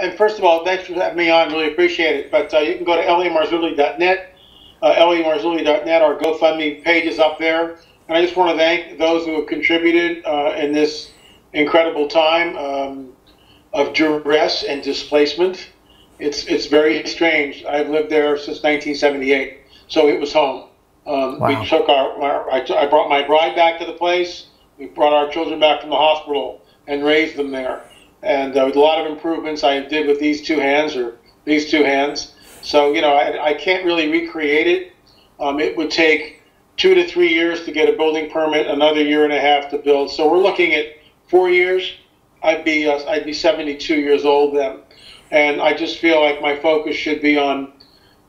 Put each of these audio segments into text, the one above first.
and first of all, thanks for having me on. Really appreciate it. But uh, you can go to lamarzulli.net, uh, lamarzulli.net. Our GoFundMe page is up there. And I just want to thank those who have contributed uh, in this incredible time um, of duress and displacement. It's it's very strange. I've lived there since 1978, so it was home. Um, wow. We took our, our I, t- I brought my bride back to the place. We brought our children back from the hospital and raised them there. And uh, with a lot of improvements I did with these two hands or these two hands. So you know I, I can't really recreate it. Um, it would take two to three years to get a building permit, another year and a half to build. So we're looking at four years. I'd be uh, I'd be 72 years old then, and I just feel like my focus should be on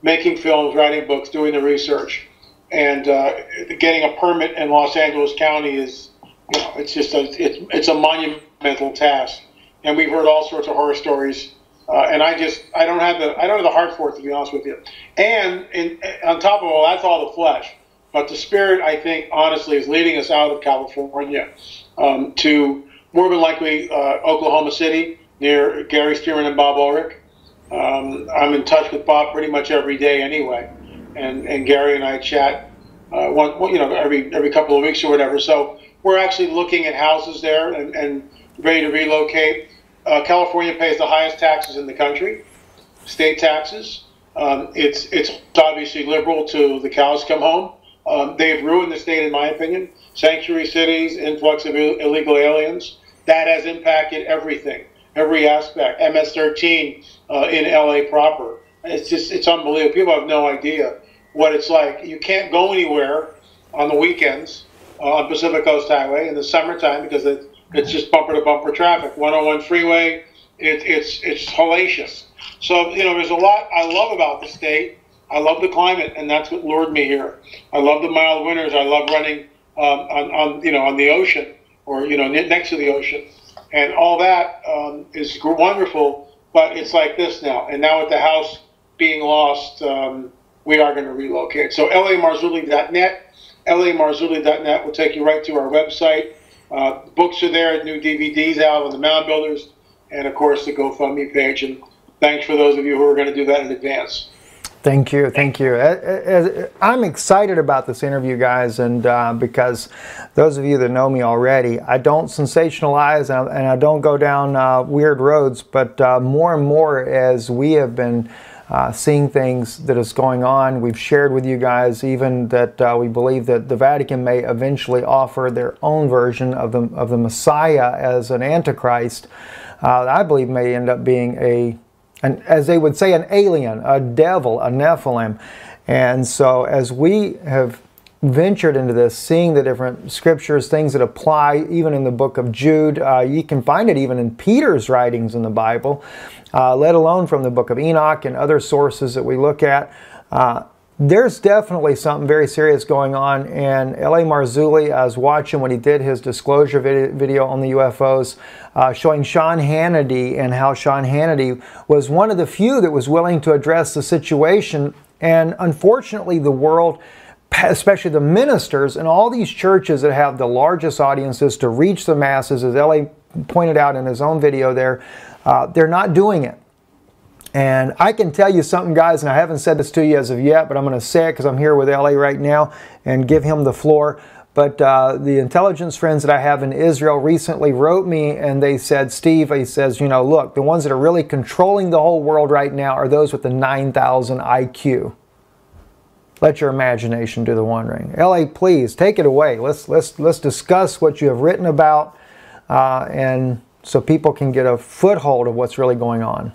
making films, writing books, doing the research, and uh, getting a permit in Los Angeles County is, you know, it's just a it's it's a monumental task, and we've heard all sorts of horror stories. Uh, and I just I don't have the I don't have the heart for it to be honest with you. And in, on top of all, that's all the flesh. But the spirit, I think, honestly, is leading us out of California um, to more than likely uh, Oklahoma City near Gary Stearman and Bob Ulrich. Um, I'm in touch with Bob pretty much every day anyway, and and Gary and I chat uh, one you know every every couple of weeks or whatever. So we're actually looking at houses there and, and ready to relocate. Uh, California pays the highest taxes in the country, state taxes. Um, it's it's obviously liberal to the cows come home. Um, they've ruined the state, in my opinion. Sanctuary cities, influx of Ill- illegal aliens, that has impacted everything, every aspect. MS-13 uh, in LA proper. It's just, it's unbelievable. People have no idea what it's like. You can't go anywhere on the weekends uh, on Pacific Coast Highway in the summertime because it, it's just bumper to bumper traffic. 101 freeway, it, it's it's hellacious. So you know, there's a lot I love about the state. I love the climate, and that's what lured me here. I love the mild winters. I love running um, on, on you know on the ocean or you know next to the ocean, and all that um, is wonderful. But it's like this now, and now with the house being lost, um, we are going to relocate. So lamarzulli.net, lamarzulli.net will take you right to our website. Uh, books are there, new DVDs out on the Mound Builders, and of course the GoFundMe page. And thanks for those of you who are going to do that in advance. Thank you, thank you. I'm excited about this interview, guys, and uh, because those of you that know me already, I don't sensationalize and I don't go down uh, weird roads, but uh, more and more as we have been uh, seeing things that is going on, we've shared with you guys even that uh, we believe that the Vatican may eventually offer their own version of the of the Messiah as an Antichrist. Uh, I believe may end up being a an, as they would say, an alien, a devil, a Nephilim. And so as we have ventured into this, seeing the different scriptures, things that apply even in the book of Jude, uh, you can find it even in Peter's writings in the Bible, uh, let alone from the book of Enoch and other sources that we look at. Uh, there's definitely something very serious going on. And L.A. Marzulli, I was watching when he did his disclosure video on the UFOs, uh, showing Sean Hannity and how Sean Hannity was one of the few that was willing to address the situation. And unfortunately, the world, especially the ministers and all these churches that have the largest audiences to reach the masses, as L.A. pointed out in his own video there, uh, they're not doing it. And I can tell you something, guys, and I haven't said this to you as of yet, but I'm going to say it because I'm here with LA right now and give him the floor. But uh, the intelligence friends that I have in Israel recently wrote me and they said, Steve, he says, you know, look, the ones that are really controlling the whole world right now are those with the 9,000 IQ. Let your imagination do the wondering. LA, please take it away. Let's let's let's discuss what you have written about, uh, and so people can get a foothold of what's really going on.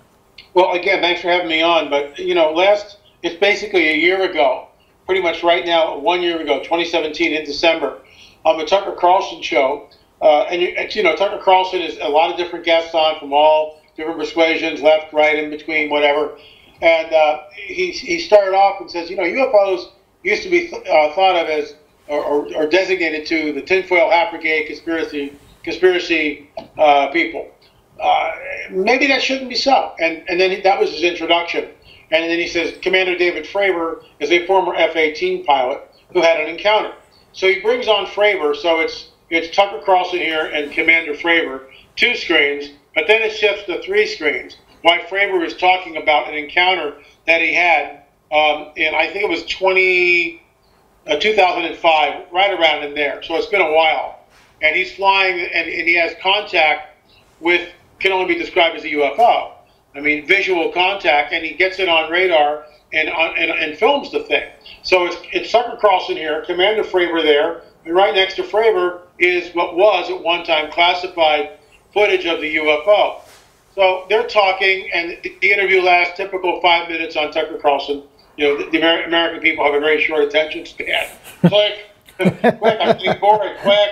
Well, again, thanks for having me on. But you know, last it's basically a year ago, pretty much right now, one year ago, 2017 in December, on the Tucker Carlson show. Uh, and you, you know, Tucker Carlson is a lot of different guests on from all different persuasions, left, right, in between, whatever. And uh, he, he started off and says, you know, UFOs used to be th- uh, thought of as or, or, or, designated to the tinfoil hat brigade conspiracy conspiracy uh, people uh, maybe that shouldn't be so. And, and then that was his introduction. And then he says, Commander David Fravor is a former F 18 pilot who had an encounter. So he brings on Fravor, so it's, it's Tucker Carlson here and Commander Fravor, two screens, but then it shifts to three screens. why Fravor is talking about an encounter that he had, um, and I think it was 20, uh, 2005, right around in there. So it's been a while. And he's flying, and, and he has contact with, can only be described as a UFO. I mean, visual contact, and he gets it on radar and, uh, and, and films the thing. So it's, it's Tucker Carlson here, Commander Fravor there, and right next to Fravor is what was at one time classified footage of the UFO. So they're talking, and the interview lasts typical five minutes on Tucker Carlson. You know, the, the Amer- American people have a very short attention span. Click, quick, I'm getting bored, quick.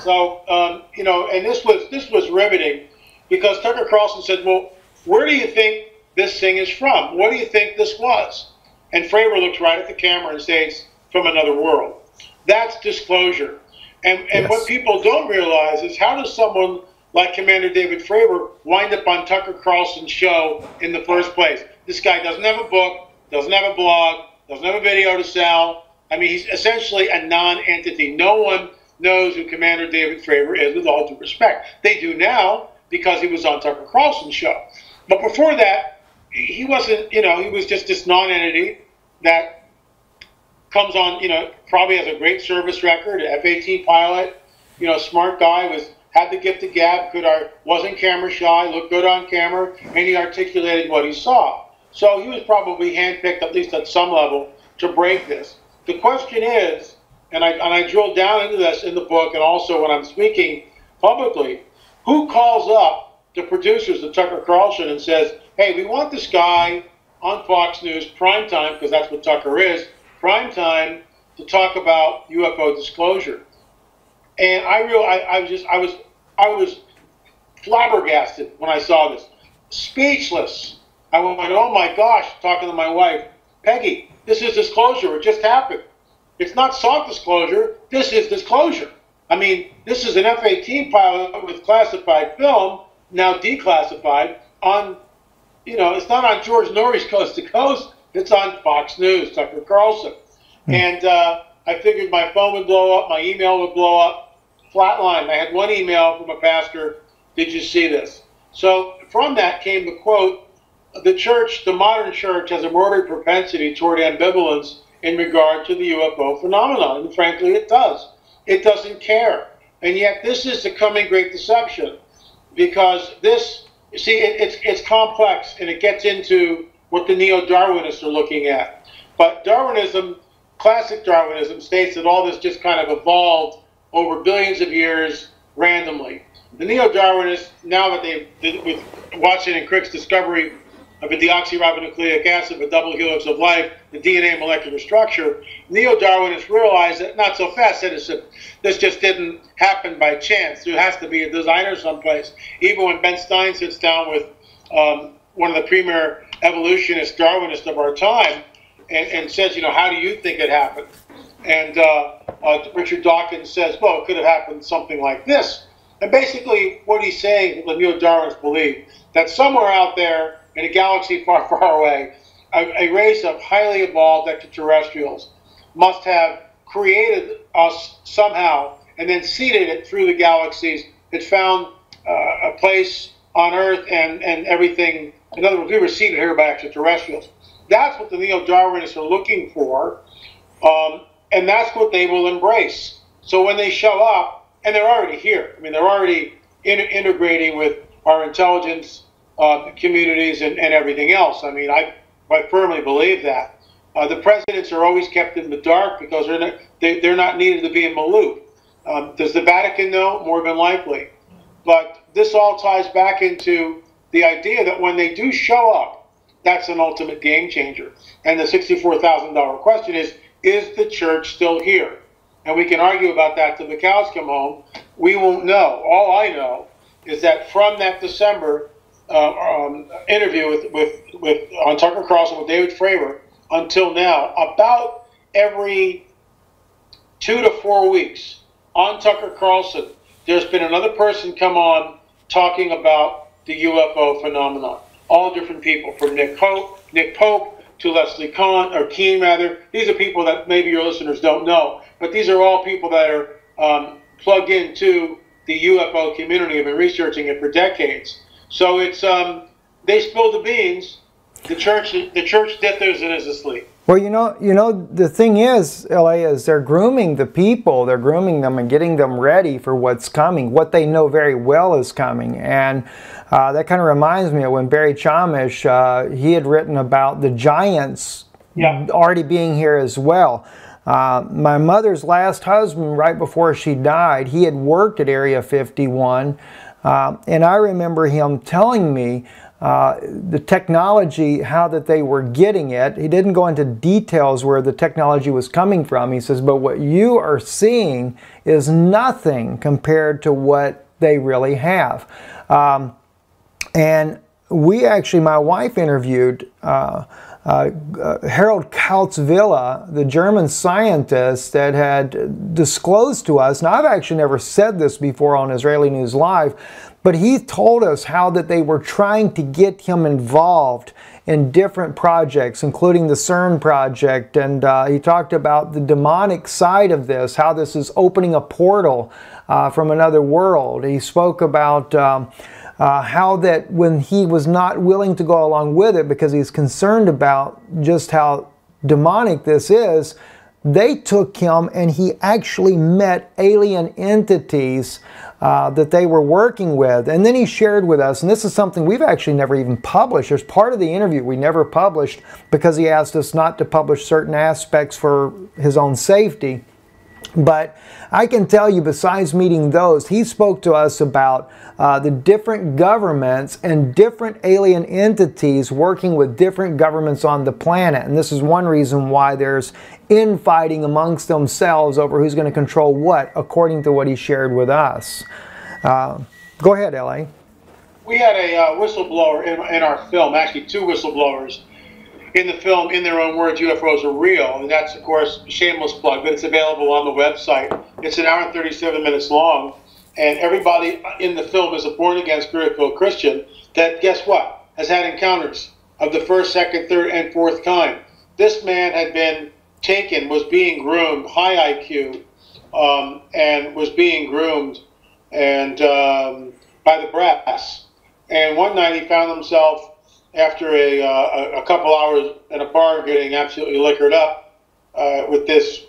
So, um, you know, and this was this was riveting because Tucker Carlson said, "Well, where do you think this thing is from? What do you think this was?" And Fravor looks right at the camera and says, "From another world." That's disclosure. And and yes. what people don't realize is how does someone like Commander David Fravor wind up on Tucker Carlson's show in the first place? This guy doesn't have a book, doesn't have a blog, doesn't have a video to sell. I mean, he's essentially a non-entity. No one knows who Commander David Fravor is, with all due respect. They do now because he was on Tucker Carlson's show. But before that, he wasn't, you know, he was just this non-entity that comes on, you know, probably has a great service record, F-18 pilot, you know, smart guy, was had the gift of gab, could art, wasn't camera shy, looked good on camera, and he articulated what he saw. So he was probably handpicked, at least at some level, to break this. The question is, and I, and I drilled down into this in the book and also when I'm speaking publicly, who calls up the producers of Tucker Carlson and says, hey, we want this guy on Fox News prime time, because that's what Tucker is, prime time to talk about UFO disclosure. And I real I, I was just I was I was flabbergasted when I saw this. Speechless. I went, oh my gosh, talking to my wife, Peggy, this is disclosure. It just happened. It's not soft disclosure. This is disclosure. I mean, this is an F-18 pilot with classified film, now declassified, on, you know, it's not on George Noory's Coast to Coast. It's on Fox News, Tucker Carlson. Mm. And uh, I figured my phone would blow up, my email would blow up, flatline. I had one email from a pastor, did you see this? So from that came the quote, the church, the modern church, has a morbid propensity toward ambivalence in regard to the UFO phenomenon. And frankly, it does. It doesn't care. And yet, this is the coming great deception because this, see, it, it's, it's complex and it gets into what the neo Darwinists are looking at. But Darwinism, classic Darwinism, states that all this just kind of evolved over billions of years randomly. The neo Darwinists, now that they've, with Watson and Crick's discovery of a deoxyribonucleic acid, a double helix of life, the DNA molecular structure, neo-Darwinists realized that not so fast, citizen. This just didn't happen by chance. There has to be a designer someplace. Even when Ben Stein sits down with um, one of the premier evolutionists, Darwinists of our time, and, and, says, you know, how do you think it happened? And uh, uh, Richard Dawkins says, well, it could have happened something like this. And basically, what he's saying, the neo-Darwinists believe, that somewhere out there in a galaxy far, far away, a, a race of highly evolved extraterrestrials must have created us somehow and then seeded it through the galaxies. It found uh, a place on Earth and, and everything. In other words, we were seeded here by extraterrestrials. That's what the neo Darwinists are looking for, um, and that's what they will embrace. So when they show up, and they're already here, I mean, they're already in, integrating with our intelligence uh, communities and, and everything else. I mean, I, I firmly believe that. Uh, the presidents are always kept in the dark because they're not, they, they're not needed to be in the loop. Um, does the Vatican know? More than likely. But this all ties back into the idea that when they do show up, that's an ultimate game changer. And the $64,000 question is is the church still here? And we can argue about that till the cows come home. We won't know. All I know is that from that December, uh, um, interview with, with, with on Tucker Carlson with David Fravor until now, about every two to four weeks on Tucker Carlson, there's been another person come on talking about the UFO phenomenon. All different people, from Nick Pope, Nick Pope to Leslie Kahn or Kean rather. These are people that maybe your listeners don't know, but these are all people that are um, plugged into the UFO community, have been researching it for decades. So it's um, they spill the beans. The church, the church dithers and is asleep. Well, you know, you know, the thing is, LA is they're grooming the people, they're grooming them and getting them ready for what's coming, what they know very well is coming, and uh, that kind of reminds me of when Barry Chamish uh, he had written about the giants yeah. already being here as well. Uh, my mother's last husband, right before she died, he had worked at Area 51, uh, and I remember him telling me uh, the technology, how that they were getting it. He didn't go into details where the technology was coming from. He says, but what you are seeing is nothing compared to what they really have. Um, and we actually, my wife interviewed uh, uh, uh, Harold Villa, the German scientist that had disclosed to us, and I've actually never said this before on Israeli News Live, but he told us how that they were trying to get him involved in different projects, including the CERN project. And uh, he talked about the demonic side of this, how this is opening a portal uh, from another world. He spoke about um, uh, how that when he was not willing to go along with it because he's concerned about just how demonic this is, they took him and he actually met alien entities uh, that they were working with. And then he shared with us, and this is something we've actually never even published. There's part of the interview we never published because he asked us not to publish certain aspects for his own safety. But I can tell you, besides meeting those, he spoke to us about uh, the different governments and different alien entities working with different governments on the planet. And this is one reason why there's infighting amongst themselves over who's going to control what, according to what he shared with us. Uh, go ahead, LA. We had a uh, whistleblower in, in our film, actually, two whistleblowers in the film, in their own words, UFOs are real. And that's, of course, shameless plug, but it's available on the website. It's an hour and 37 minutes long. And everybody in the film is a born again, spirit filled Christian that, guess what, has had encounters of the first, second, third, and fourth kind. This man had been taken, was being groomed, high IQ, um, and was being groomed and um, by the brass. And one night he found himself after a, uh, a couple hours in a bar getting absolutely liquored up uh, with this,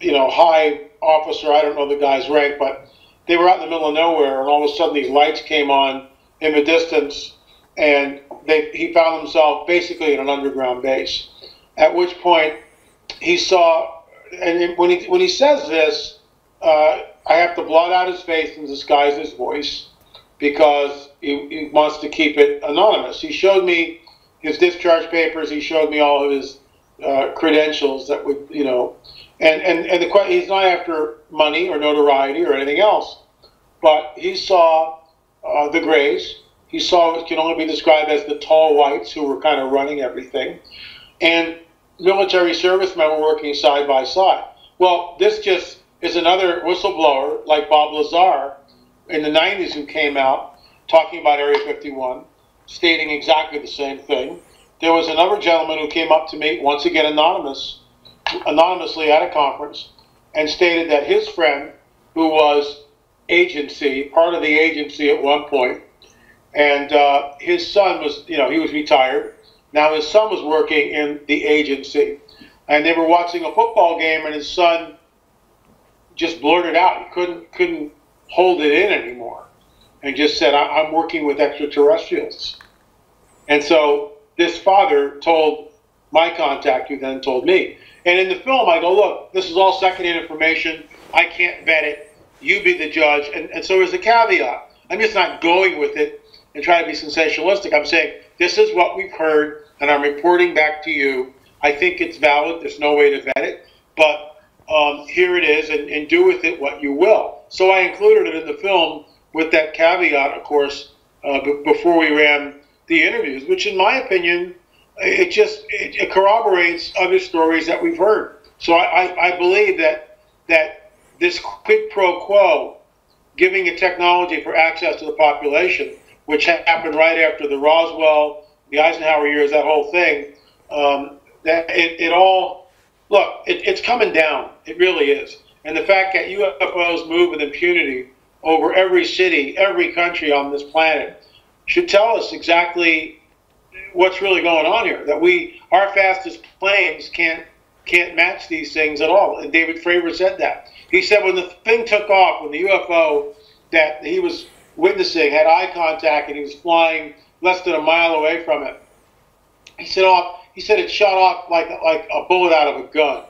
you know, high officer. I don't know the guy's rank, but they were out in the middle of nowhere, and all of a sudden these lights came on in the distance, and they, he found himself basically in an underground base. At which point he saw, and when he when he says this, uh, I have to blot out his face and disguise his voice because he, he, wants to keep it anonymous. He showed me his discharge papers. He showed me all of his uh, credentials that would, you know, and and and the he's not after money or notoriety or anything else, but he saw uh, the Greys. He saw what can only be described as the tall whites who were kind of running everything, and military servicemen were working side by side. Well, this just is another whistleblower like Bob Lazar in the 90s who came out talking about Area 51, stating exactly the same thing. There was another gentleman who came up to me, once again anonymous, anonymously at a conference, and stated that his friend, who was agency, part of the agency at one point, and uh, his son was, you know, he was retired. Now his son was working in the agency, and they were watching a football game, and his son just blurted out. He couldn't couldn't hold it in anymore and just said, I'm working with extraterrestrials. And so this father told my contact, who then told me. And in the film, I go, look, this is all secondhand information. I can't vet it. You be the judge. And, and so there's a caveat. I'm just not going with it and trying to be sensationalistic. I'm saying, this is what we've heard, and I'm reporting back to you. I think it's valid. There's no way to vet it. But um, here it is, and, and do with it what you will. So I included it in the film with that caveat, of course, uh, b- before we ran the interviews, which, in my opinion, it just it, it corroborates other stories that we've heard. So I, I, I believe that that this quid pro quo, giving a technology for access to the population, which happened right after the Roswell, the Eisenhower years, that whole thing, um, that it, it all look, it, it's coming down. It really is. And the fact that UFOs move with impunity over every city, every country on this planet should tell us exactly what's really going on here. That we our fastest planes can't can't match these things at all. And David Fravor said that. He said when the thing took off, when the UFO that he was witnessing had eye contact and he was flying less than a mile away from it, he said off. He said it shot off like like a bullet out of a gun.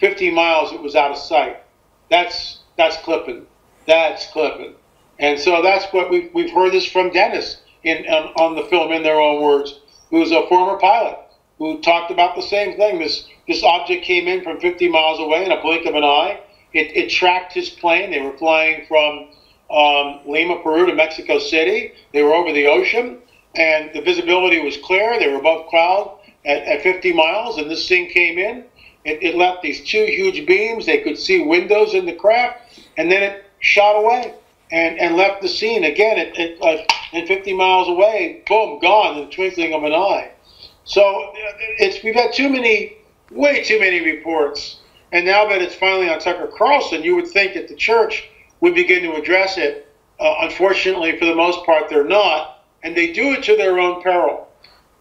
50 miles, it was out of sight. That's that's clipping. That's clipping. And so that's what we've, we've heard this from Dennis in on, on the film in their own words, who's a former pilot who talked about the same thing. This this object came in from 50 miles away in a blink of an eye. It, it tracked his plane. They were flying from um, Lima, Peru to Mexico City. They were over the ocean, and the visibility was clear. They were above cloud at, at 50 miles, and this thing came in. It, it left these two huge beams. They could see windows in the craft, and then it shot away and, and left the scene again at, at, like, and 50 miles away, boom, gone in the twinkling of an eye. So it's we've had too many, way too many reports, and now that it's finally on Tucker Carlson, you would think that the church would begin to address it. Uh, unfortunately, for the most part, they're not, and they do it to their own peril,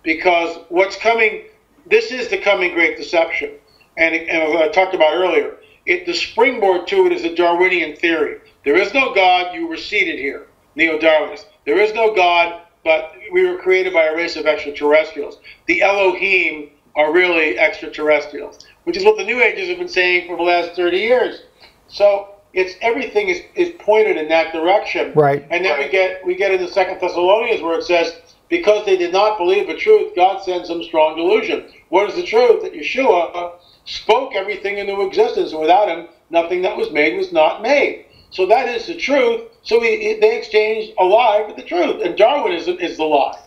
because what's coming, this is the coming great deception, and, and as I talked about earlier, it, the springboard to it is the Darwinian theory. There is no God, you were seeded here, neo Darwinists. There is no God, but we were created by a race of extraterrestrials. The Elohim are really extraterrestrials, which is what the New Ages have been saying for the last 30 years. So it's everything is, is pointed in that direction. Right. And then we get we get into Second Thessalonians where it says, because they did not believe the truth, God sends them strong delusion. What is the truth? That Yeshua spoke everything into existence, without him, nothing that was made was not made. So that is the truth. So we, they exchanged a lie for the truth, and Darwinism is the lie.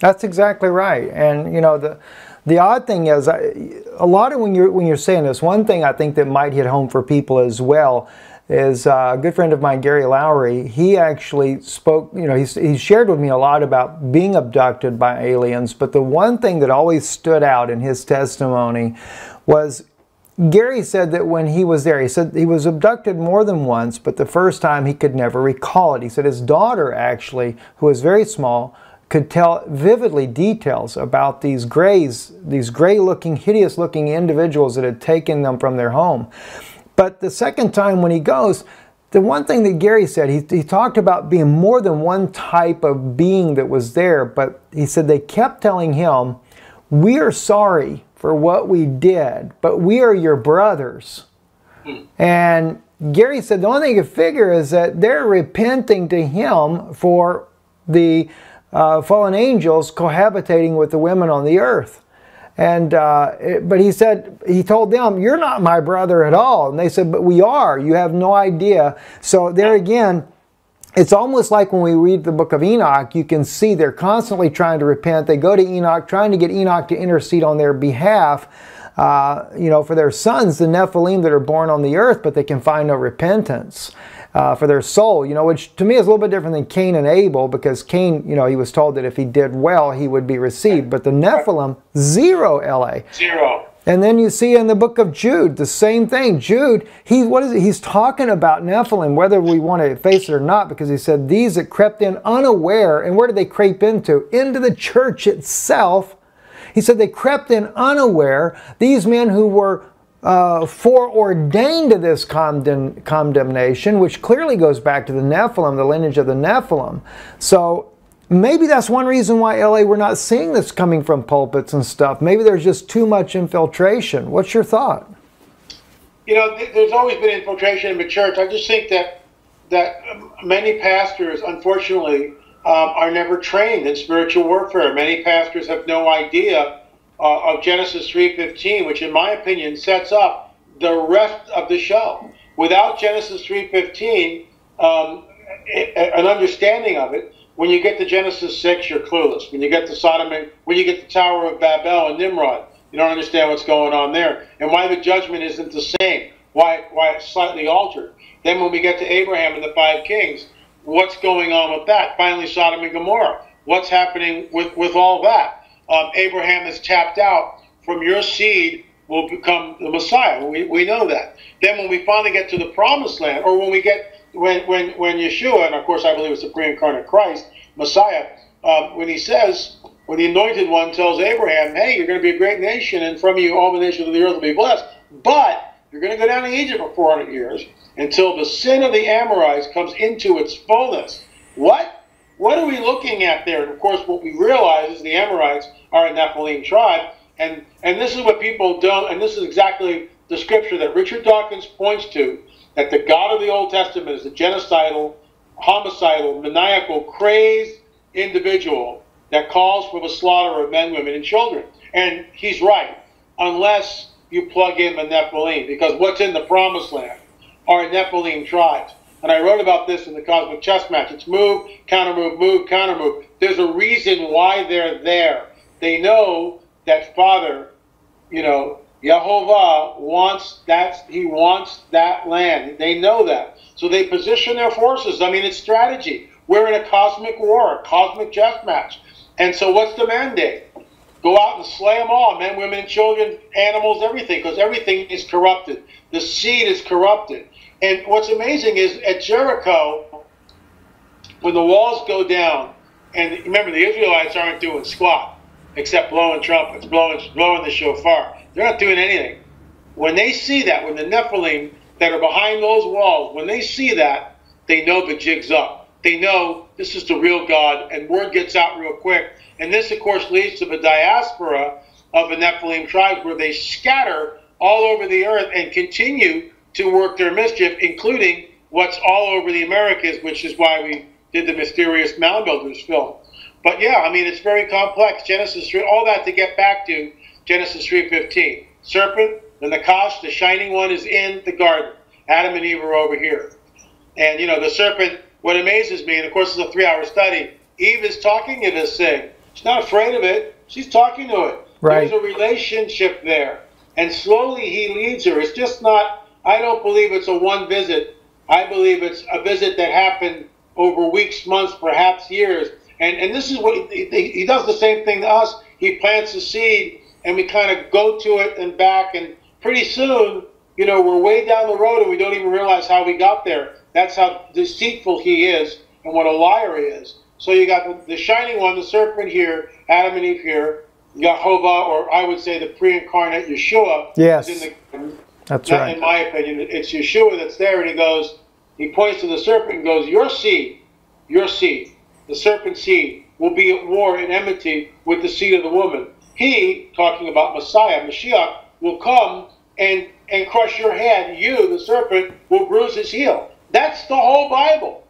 That's exactly right. And you know the the odd thing is, a lot of when you're when you're saying this, one thing I think that might hit home for people as well is uh, a good friend of mine, Gary Lowry. He actually spoke. You know, he's, he shared with me a lot about being abducted by aliens. But the one thing that always stood out in his testimony was Gary said that when he was there, he said he was abducted more than once, but the first time he could never recall it. He said his daughter, actually, who was very small, could tell vividly details about these grays, these gray looking, hideous looking individuals that had taken them from their home. But the second time when he goes, the one thing that Gary said, he, he talked about being more than one type of being that was there, but he said they kept telling him, We are sorry for what we did, but we are your brothers. And Gary said the only thing you figure is that they're repenting to him for the uh, fallen angels cohabitating with the women on the earth. And uh, it, but he said he told them, "You're not my brother at all." And they said, "But we are. You have no idea." So there again, it's almost like when we read the book of Enoch, you can see they're constantly trying to repent. They go to Enoch, trying to get Enoch to intercede on their behalf, uh, you know, for their sons, the Nephilim that are born on the earth, but they can find no repentance. Uh, for their soul, you know, which to me is a little bit different than Cain and Abel because Cain, you know, he was told that if he did well, he would be received. But the Nephilim, zero LA. Zero. And then you see in the book of Jude the same thing. Jude, he what is it? He's talking about Nephilim, whether we want to face it or not, because he said these that crept in unaware, and where did they creep into? Into the church itself. He said they crept in unaware. These men who were uh, foreordained to this condemn, condemnation, which clearly goes back to the Nephilim, the lineage of the Nephilim. So Maybe that's one reason why LA we're not seeing this coming from pulpits and stuff. Maybe there's just too much infiltration. What's your thought? You know, there's always been infiltration in the church. I just think that that many pastors, unfortunately, um, are never trained in spiritual warfare. Many pastors have no idea uh, of Genesis 3:15, which, in my opinion, sets up the rest of the show. Without Genesis 3:15, um, an understanding of it, when you get to Genesis 6, you're clueless. When you get to Sodom, and, when you get to Tower of Babel and Nimrod, you don't understand what's going on there and why the judgment isn't the same, why, why it's slightly altered. Then when we get to Abraham and the five kings, what's going on with that? Finally, Sodom and Gomorrah. What's happening with, with all that? Um, Abraham is tapped out. From your seed will become the Messiah. We, we know that. Then when we finally get to the promised land, or when we get when, when, when Yeshua, and of course I believe it's the pre-incarnate Christ, Messiah, um, when he says when the anointed one tells Abraham, hey, you're going to be a great nation, and from you all the nations of the earth will be blessed. But you're going to go down to Egypt for 400 years until the sin of the Amorites comes into its fullness. What? What are we looking at there? And of course, what we realize is the Amorites are a Nephilim tribe. And, and this is what people don't, and this is exactly the scripture that Richard Dawkins points to, that the God of the Old Testament is a genocidal, homicidal, maniacal, crazed individual that calls for the slaughter of men, women, and children. And he's right, unless you plug in the Nephilim, because what's in the promised land are Nephilim tribes. And I wrote about this in the Cosmic Chess Match. It's move, counter move, move, counter move. There's a reason why they're there. They know that Father, you know, Jehovah wants that, he wants that land. They know that. So they position their forces. I mean, it's strategy. We're in a cosmic war, a cosmic chess match. And so what's the mandate? Go out and slay them all, men, women, children, animals, everything, because everything is corrupted. The seed is corrupted. And what's amazing is at Jericho, when the walls go down, and remember, the Israelites aren't doing squat except blowing trumpets, blowing, blowing the shofar. They're not doing anything. When they see that, when the Nephilim that are behind those walls, when they see that, they know the jig's up. They know this is the real God, and word gets out real quick. And this, of course, leads to the diaspora of the Nephilim tribes where they scatter all over the earth and continue to work their mischief, including what's all over the Americas, which is why we did the mysterious mound builders film. But yeah, I mean, it's very complex. Genesis 3, all that to get back to Genesis 3.15. Serpent, the Nakash, the shining one is in the garden. Adam and Eve are over here. And, you know, the serpent, what amazes me, and of course it's a three-hour study, Eve is talking to this thing. She's not afraid of it. She's talking to it. Right. There's a relationship there. And slowly he leads her. It's just not, I don't believe it's a one visit. I believe it's a visit that happened over weeks, months, perhaps years. And, and this is what he, he, does the same thing to us. He plants the seed and we kind of go to it and back. And pretty soon, you know, we're way down the road and we don't even realize how we got there. That's how deceitful he is and what a liar he is. So you got the, the shining one, the serpent here, Adam and Eve here, Jehovah, or I would say the pre-incarnate Yeshua. Yes. in the, That's not right. In my opinion, it's Yeshua that's there, and he goes, he points to the serpent and goes, "Your seed, your seed, the serpent seed, will be at war and enmity with the seed of the woman. He, talking about Messiah, Mashiach, will come and and crush your head. You, the serpent, will bruise his heel." That's the whole Bible.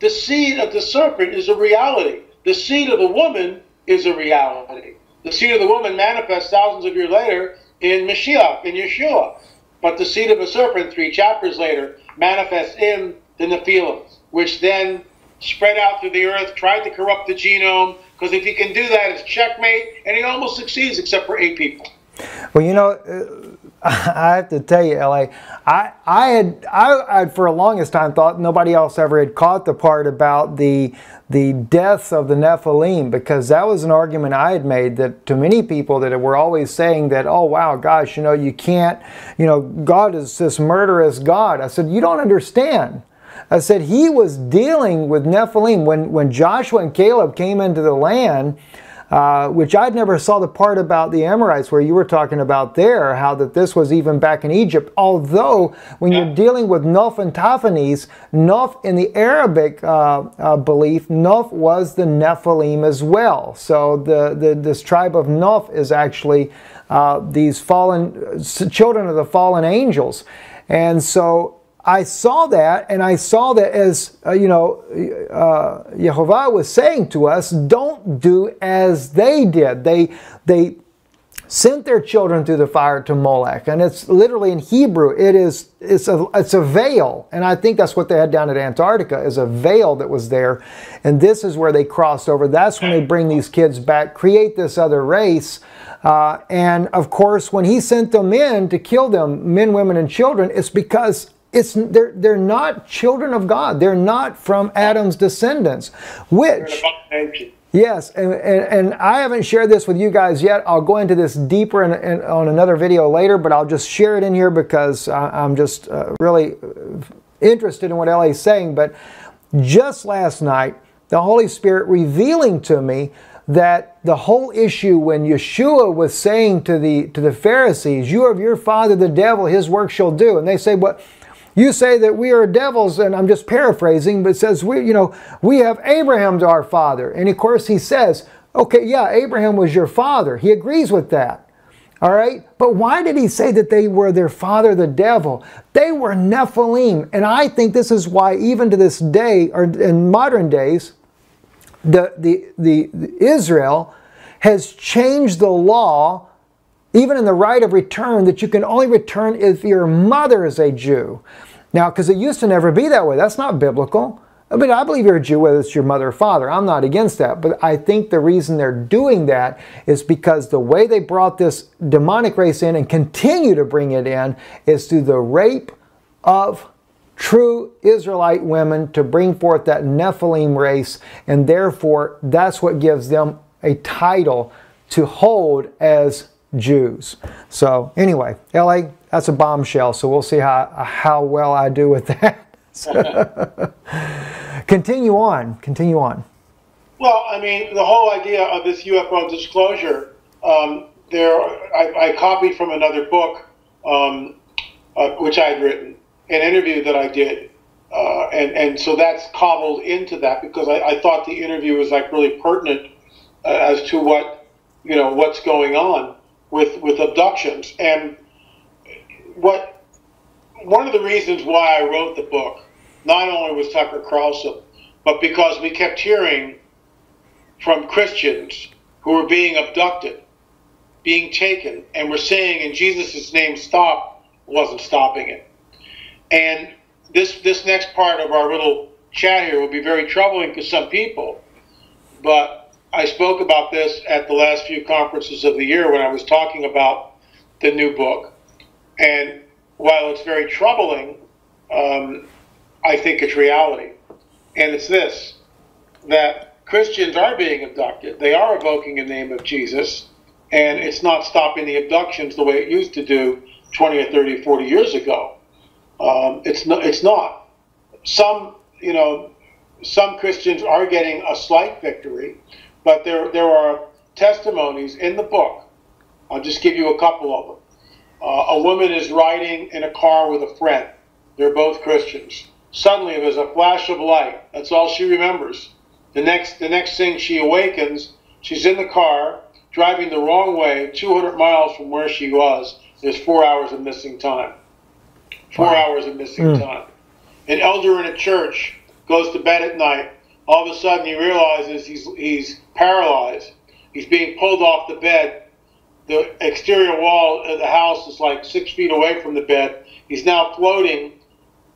The seed of the serpent is a reality. The seed of the woman is a reality. The seed of the woman manifests thousands of years later in Mashiach, in Yeshua. But the seed of the serpent, three chapters later, manifests in the Nephilim, which then spread out through the earth, tried to corrupt the genome, because if he can do that, it's checkmate, and he almost succeeds except for eight people. Well, you know, uh, I have to tell you, La, I, I had, I, had for a longest time thought nobody else ever had caught the part about the, the deaths of the Nephilim because that was an argument I had made that to many people that were always saying that, oh wow, gosh, you know, you can't, you know, God is this murderous God. I said, you don't understand. I said he was dealing with Nephilim when when Joshua and Caleb came into the land. Uh, which I'd never saw the part about the Amorites where you were talking about there, how that this was even back in Egypt. Although when Yeah. you're dealing with Noph and Tahapanes, Noph in the Arabic uh, uh, belief, Noph was the Nephilim as well. So the, the this tribe of Noph is actually uh, these fallen children of the fallen angels, and so I saw that, and I saw that as uh, you know, uh, Yehovah was saying to us, "Don't do as they did. They they sent their children through the fire to Molech, and it's literally in Hebrew. It is it's a it's a veil, and I think that's what they had down at Antarctica is a veil that was there, and this is where they crossed over. That's when they bring these kids back, create this other race." Uh, and of course, when he sent them in to kill them, men, women, and children, it's because it's they're they're not children of God. They're not from Adam's descendants, which yes, and, and, and I haven't shared this with you guys yet. I'll go into this deeper in, in, on another video later, but I'll just share it in here because I, I'm just uh, really uh, interested in what LA is saying. But just last night, the Holy Spirit revealing to me that the whole issue when Yeshua was saying to the to the Pharisees, "You of your father the devil, his work shall do," and they say, "What?" You say that we are devils, and I'm just paraphrasing, but it says we, you know, we have Abraham to our father, and of course he says, "Okay, yeah, Abraham was your father." He agrees with that. All right? But why did he say that they were their father, the devil? They were Nephilim. And I think this is why, even to this day, or in modern days, the, the, the, the Israel has changed the law, even in the right of return, that you can only return if your mother is a Jew. Now, because it used to never be that way. That's not biblical. I mean, I believe you're a Jew, whether it's your mother or father. I'm not against that. But I think the reason they're doing that is because the way they brought this demonic race in and continue to bring it in is through the rape of true Israelite women to bring forth that Nephilim race. And therefore, that's what gives them a title to hold as Jews. So, anyway, LA, that's a bombshell. So, we'll see how, how well I do with that. Continue on. Continue on. Well, I mean, the whole idea of this UFO disclosure, um, there, I, I, copied from another book, um, uh, which I had written, an interview that I did. Uh, and, and so that's cobbled into that because I, I thought the interview was like really pertinent uh, as to what, you know, what's going on with, with abductions. And what, one of the reasons why I wrote the book not only was Tucker Carlson, but because we kept hearing from Christians who were being abducted, being taken, and were saying in Jesus' name, stop, wasn't stopping it. And this, this next part of our little chat here will be very troubling to some people, but I spoke about this at the last few conferences of the year when I was talking about the new book. And while it's very troubling, um, I think it's reality. And it's this that Christians are being abducted. They are evoking the name of Jesus, and it's not stopping the abductions the way it used to do 20 or 30, 40 years ago. Um, it's, not, it's not. Some, you know, some Christians are getting a slight victory, but there, there are testimonies in the book. I'll just give you a couple of them. Uh, a woman is riding in a car with a friend. They're both Christians. Suddenly there's a flash of light. That's all she remembers. The next, the next thing she awakens, she's in the car, driving the wrong way, 200 miles from where she was. There's four hours of missing time. Four wow. hours of missing mm. time. An elder in a church goes to bed at night. All of a sudden, he realizes he's, he's paralyzed. He's being pulled off the bed. The exterior wall of the house is like six feet away from the bed. He's now floating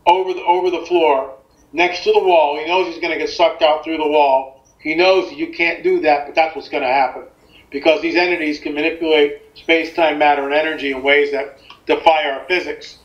over the over the floor next to the wall. He knows he's going to get sucked out through the wall. He knows you can't do that, but that's what's going to happen because these entities can manipulate space, time, matter, and energy in ways that defy our physics.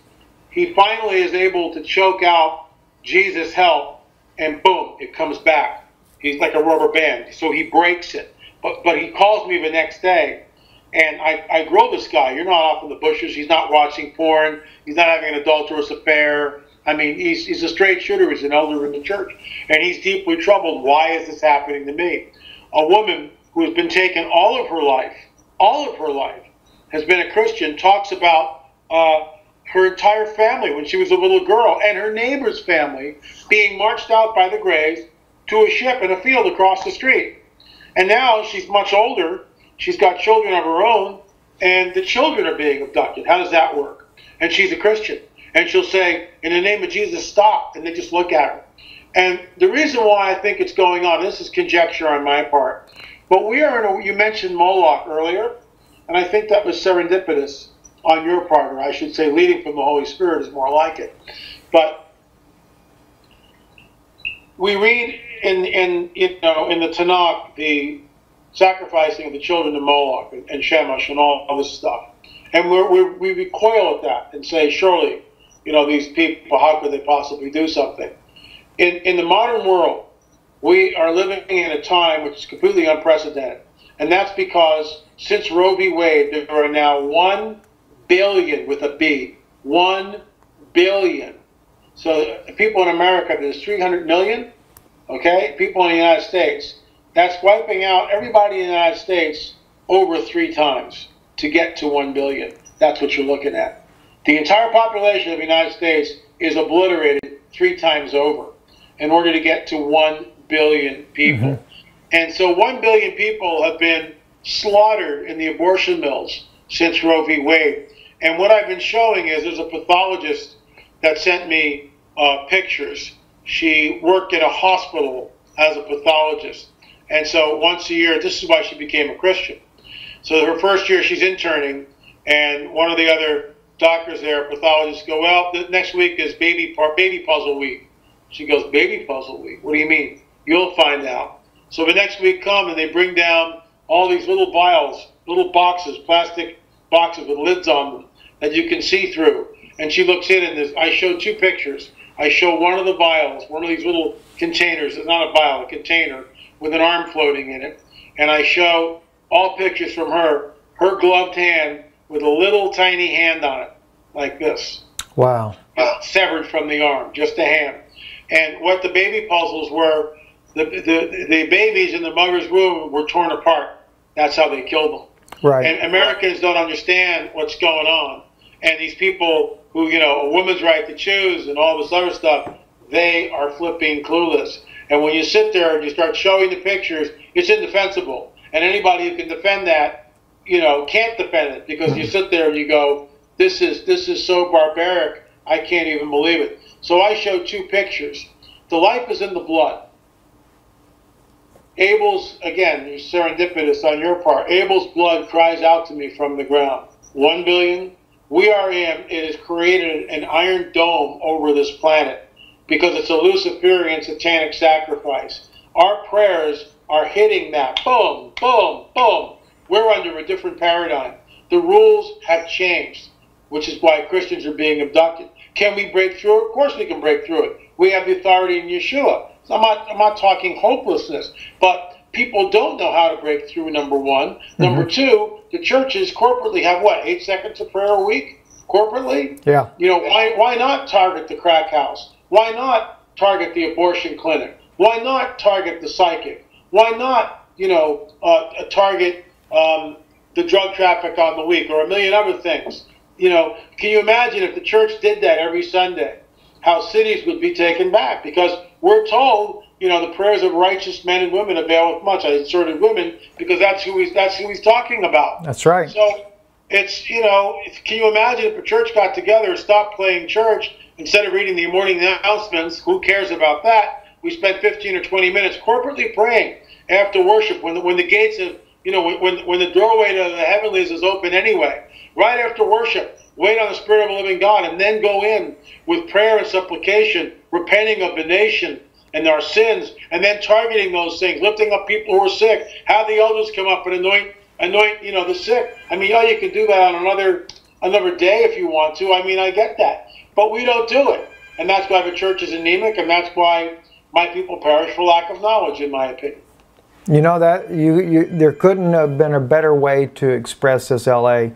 He finally is able to choke out Jesus' help, and boom, it comes back. He's like a rubber band, so he breaks it. But but he calls me the next day, and I, I grow this guy. You're not off in the bushes. He's not watching porn. He's not having an adulterous affair. I mean, he's, he's a straight shooter. He's an elder in the church. And he's deeply troubled. Why is this happening to me? A woman who has been taken all of her life, all of her life, has been a Christian, talks about uh, her entire family when she was a little girl and her neighbor's family being marched out by the Greys to a ship in a field across the street. And now she's much older. She's got children of her own, and the children are being abducted. How does that work? And she's a Christian and she'll say, In the name of Jesus, stop. And they just look at her. And the reason why I think it's going on, this is conjecture on my part, but we are in a, you mentioned Moloch earlier, and I think that was serendipitous on your part, or I should say, leading from the Holy Spirit is more like it. But we read in, in you know in the Tanakh the sacrificing of the children to Moloch and, Chemosh and all, all this stuff, and we're, we're, we recoil at that and say, surely you know, these people, how could they possibly do something? In, in the modern world, we are living in a time which is completely unprecedented. And that's because since Roe v. Wade, there are now 1 billion with a B. 1 billion. So people in America, there's 300 million. Okay? People in the United States, That's wiping out everybody in the United States over three times to get to 1 billion. That's what you're looking at. The entire population of the United States is obliterated three times over in order to get to 1 billion people. Mm-hmm. And so 1 billion people have been slaughtered in the abortion mills since Roe v. Wade. And what I've been showing is there's a pathologist that sent me uh, pictures. She worked at a hospital as a pathologist. And so once a year, this is why she became a Christian. So her first year, she's interning, and one of the other doctors there, pathologists, go, well, the next week is baby baby puzzle week. She goes, baby puzzle week? What do you mean? You'll find out. So the next week come and they bring down all these little vials, little boxes, plastic boxes with lids on them that you can see through. And she looks in and this, I show two pictures. I show one of the vials, one of these little containers. It's not a vial, a container with an arm floating in it. And I show all pictures from her, her gloved hand with a little tiny hand on it, like this. Wow. Uh, severed from the arm, just a hand. And what the baby puzzles were, the, the, the babies in the mother's womb were torn apart. That's how they killed them. Right. And Americans don't understand what's going on. And these people who, you know, a woman's right to choose and all this other stuff, they are flipping clueless. And when you sit there and you start showing the pictures, it's indefensible. And anybody who can defend that, you know, can't defend it because you hmm. sit there and you go, this is this is so barbaric. I can't even believe it. So I show two pictures. The life is in the blood. Abel's, again, serendipitous on your part. Abel's blood cries out to me from the ground. One billion. We are in, it has created an iron dome over this planet because it's a Luciferian satanic sacrifice. Our prayers are hitting that. Boom, boom, boom. We're under a different paradigm. The rules have changed, which is why Christians are being abducted. Can we break through it? Of course we can break through it. We have the authority in Yeshua. So I'm not, I'm not talking hopelessness, but people don't know how to break through, number one. Mm-hmm. Number two, the churches corporately have what, eight seconds of prayer a week? Corporately? Yeah. You know, why, why not target the crack house? Why not target the abortion clinic? Why not target the psychic? Why not, you know, uh, target um, the drug traffic on the week or a million other things? You know, can you imagine if the church did that every Sunday? How cities would be taken back because we're told, you know, the prayers of righteous men and women availeth much. I inserted women because that's who he's that's who he's talking about. That's right. So it's you know, can you imagine if a church got together and stopped playing church instead of reading the morning announcements? Who cares about that? We spent 15 or 20 minutes corporately praying after worship when the, when the gates of you know when when the doorway to the heavenlies is open anyway. Right after worship, wait on the Spirit of the living God, and then go in with prayer and supplication, repenting of the nation and our sins, and then targeting those things, lifting up people who are sick. Have the elders come up and anoint, anoint, you know, the sick. I mean, yeah, you can do that on another another day if you want to. I mean, I get that, but we don't do it, and that's why the church is anemic, and that's why my people perish for lack of knowledge, in my opinion. You know that you, you there couldn't have been a better way to express this, La.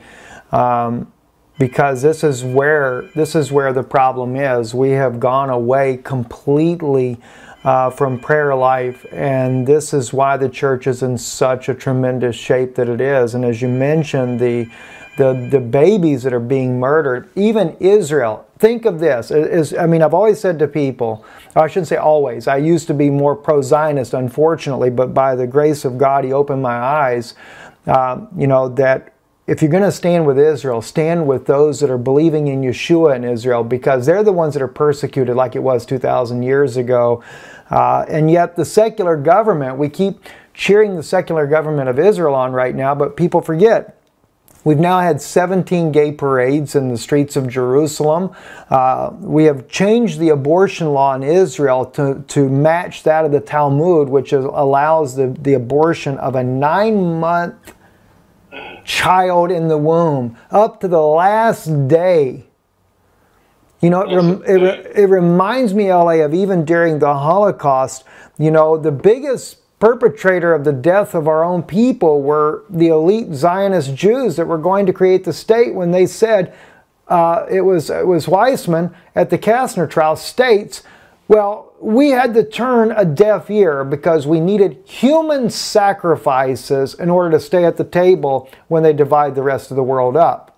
Um, because this is where this is where the problem is. We have gone away completely uh, from prayer life, and this is why the church is in such a tremendous shape that it is. And as you mentioned, the the, the babies that are being murdered, even Israel. Think of this. Is, I mean, I've always said to people, I shouldn't say always, I used to be more pro Zionist, unfortunately, but by the grace of God, He opened my eyes, uh, you know, that if you're going to stand with Israel, stand with those that are believing in Yeshua in Israel because they're the ones that are persecuted like it was 2,000 years ago. Uh, and yet, the secular government, we keep cheering the secular government of Israel on right now, but people forget. We've now had 17 gay parades in the streets of Jerusalem. Uh, we have changed the abortion law in Israel to, to match that of the Talmud, which is, allows the, the abortion of a nine month child in the womb up to the last day. You know, it, rem it, it reminds me, LA, of even during the Holocaust, you know, the biggest perpetrator of the death of our own people were the elite Zionist Jews that were going to create the state when they said, uh, it was it was Weizmann at the Kastner trial states Well, we had to turn a deaf ear because we needed human sacrifices in order to stay at the table when they divide the rest of the world up.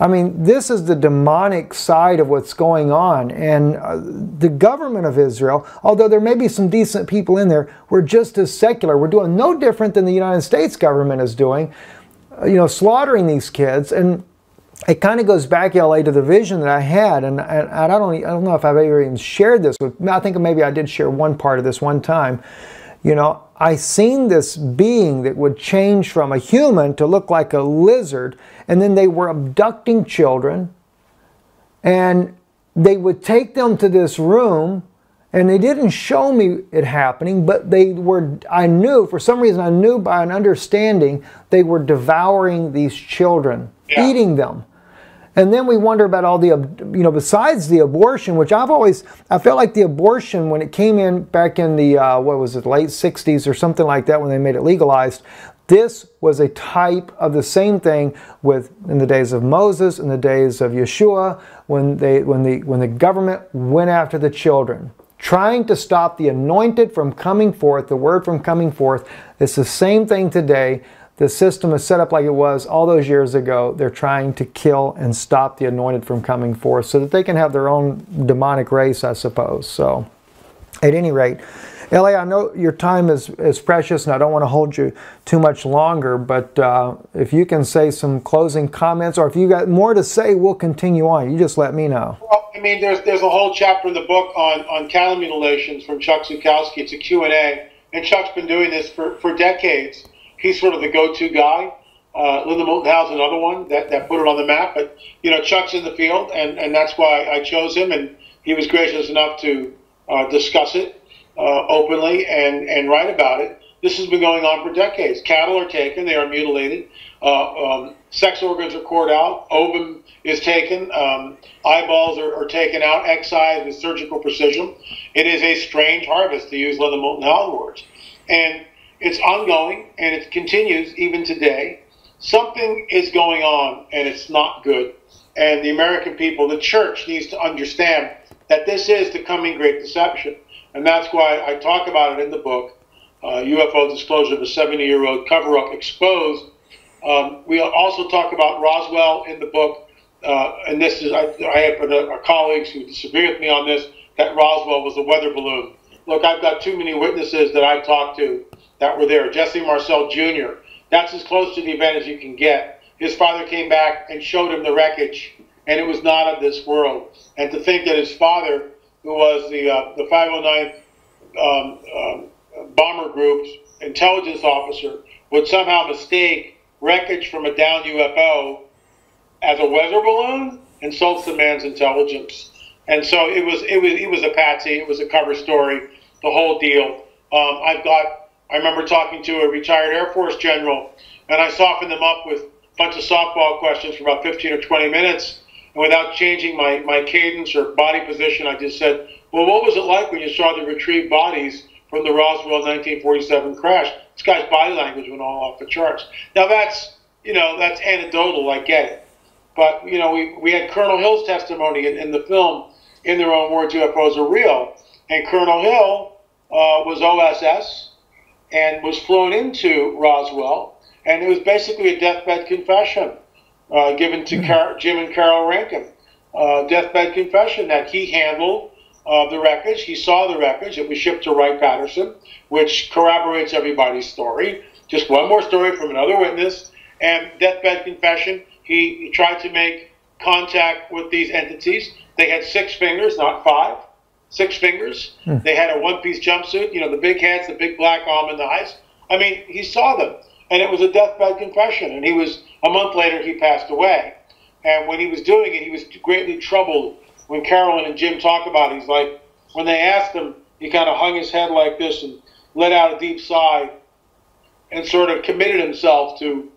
I mean, this is the demonic side of what's going on. And uh, the government of Israel, although there may be some decent people in there, we're just as secular. We're doing no different than the United States government is doing, uh, you know, slaughtering these kids. And it kind of goes back, LA, to the vision that I had, and, I don't, I don't know if I've ever even shared this with. I think maybe I did share one part of this one time. You know, I seen this being that would change from a human to look like a lizard, and then they were abducting children, and they would take them to this room, and they didn't show me it happening, but they were. I knew for some reason I knew by an understanding they were devouring these children, yeah. eating them. And then we wonder about all the, you know, besides the abortion, which I've always, I felt like the abortion when it came in back in the, uh, what was it, late 60s or something like that when they made it legalized, this was a type of the same thing with in the days of Moses, in the days of Yeshua, when they when the when the government went after the children, trying to stop the anointed from coming forth, the word from coming forth. It's the same thing today. The system is set up like it was all those years ago. They're trying to kill and stop the anointed from coming forth so that they can have their own demonic race, I suppose. So, at any rate, LA, I know your time is, is precious and I don't want to hold you too much longer, but uh, if you can say some closing comments or if you got more to say, we'll continue on. You just let me know. Well, I mean, there's, there's a whole chapter in the book on, on cattle mutilations from Chuck Zukowski. It's a Q&A, and Chuck's been doing this for, for decades he's sort of the go-to guy. Uh, Linda Moulton another one that, that put it on the map. But, you know, Chuck's in the field, and, and that's why I chose him. And he was gracious enough to uh, discuss it uh, openly and, and write about it. This has been going on for decades. Cattle are taken, they are mutilated. Uh, um, sex organs are cored out. Ovum is taken. Um, eyeballs are, are, taken out, excised with surgical precision. It is a strange harvest, to use Linda Moulton Howe words. And it's ongoing and it continues even today. Something is going on and it's not good. And the American people, the church needs to understand that this is the coming great deception. And that's why I talk about it in the book, uh, UFO Disclosure of a 70 year old cover up exposed. Um, we also talk about Roswell in the book. Uh, and this is, I, I have the, our colleagues who disagree with me on this, that Roswell was a weather balloon. Look, I've got too many witnesses that I've talked to that were there. Jesse Marcel Jr. That's as close to the event as you can get. His father came back and showed him the wreckage, and it was not of this world. And to think that his father, who was the uh, the 509th um, um, Bomber Group's intelligence officer, would somehow mistake wreckage from a downed UFO as a weather balloon insults the man's intelligence. And so it was it was it was a patsy. It was a cover story. The whole deal. Um, I've got I remember talking to a retired Air Force general, and I softened them up with a bunch of softball questions for about 15 or 20 minutes. And without changing my, my cadence or body position, I just said, Well, what was it like when you saw the retrieved bodies from the Roswell 1947 crash? This guy's body language went all off the charts. Now, that's, you know, that's anecdotal, I get it. But, you know, we, we had Colonel Hill's testimony in, in the film, In Their Own Words, UFOs Are Real. And Colonel Hill uh, was OSS and was flown into Roswell, and it was basically a deathbed confession uh, given to Car- Jim and Carol Rankin. Uh, deathbed confession that he handled uh, the wreckage. He saw the wreckage. It was shipped to Wright Patterson, which corroborates everybody's story. Just one more story from another witness. And deathbed confession, he, he tried to make contact with these entities. They had six fingers, not five six fingers. Hmm. They had a one piece jumpsuit, you know, the big heads, the big black almond eyes. I mean, he saw them. And it was a deathbed confession. And he was, a month later, he passed away. And when he was doing it, he was greatly troubled. When Carolyn and Jim talk about it, he's like, when they asked him, he kind of hung his head like this and let out a deep sigh and sort of committed himself to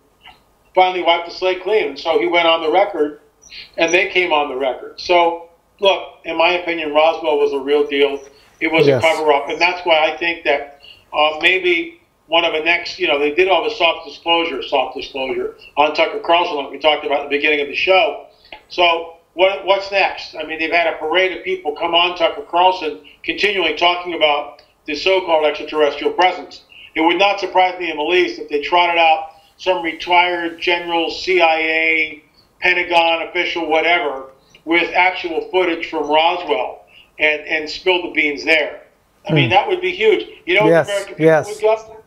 finally wipe the slate clean. And so he went on the record, and they came on the record. So look, in my opinion, Roswell was a real deal. It was yes. a cover up, and that's why I think that uh, maybe one of the next, you know, they did all the soft disclosure, soft disclosure on Tucker Carlson, like we talked about at the beginning of the show. So what, what's next? I mean, they've had a parade of people come on Tucker Carlson continually talking about the so-called extraterrestrial presence. It would not surprise me in the least if they trotted out some retired general, CIA, Pentagon official, whatever, with actual footage from Roswell and, and spilled the beans there. I mean, hmm. that would be huge. You know, Yes, American people yes. would go?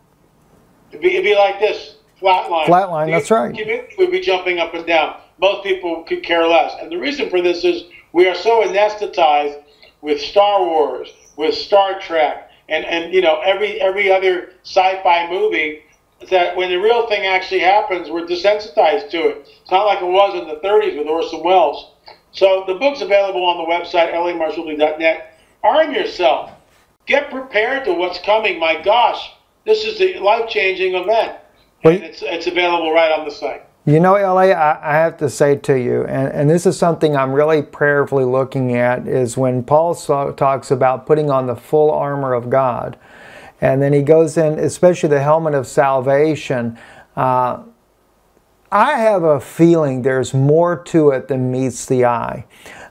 It'd be, it'd be like this, flatline. Flatline, The that's right. community would be jumping up and down. Most people could care less. And the reason for this is we are so anesthetized with Star Wars, with Star Trek, and, and you know, every every other sci-fi movie that when the real thing actually happens, we're desensitized to it. It's not like it was in the 30s with Orson Welles. So the book's available on the website, lamarzulli.net. Arm yourself. Get prepared to what's coming. My gosh, this is a life-changing event. Well, And it's, it's available right on the site. You know, LA, I, I have to say to you, and, and this is something I'm really prayerfully looking at, is when Paul so, talks about putting on the full armor of God. And then he goes in, especially the helmet of salvation. Uh, I have a feeling there's more to it than meets the eye.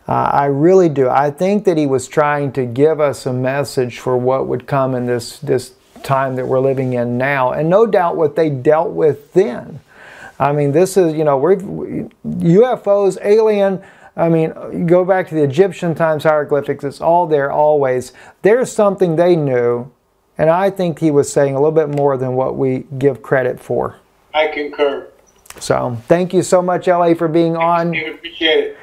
Uh, I really do. I think that he was trying to give us a message for what would come in this, this time that we're living in now, and no doubt what they dealt with then. I mean, this is, you know, we're UFOs, alien. I mean, go back to the Egyptian times hieroglyphics, it's all there always. There's something they knew, and I think he was saying a little bit more than what we give credit for. I concur. So, thank you so much, LA, for being on. Appreciate it.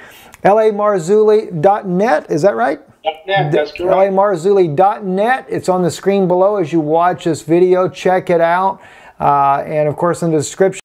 LAMarzulli.net, is that right? Net, that's correct. LAMarzulli.net. It's on the screen below as you watch this video. Check it out. Uh, and of course, in the description,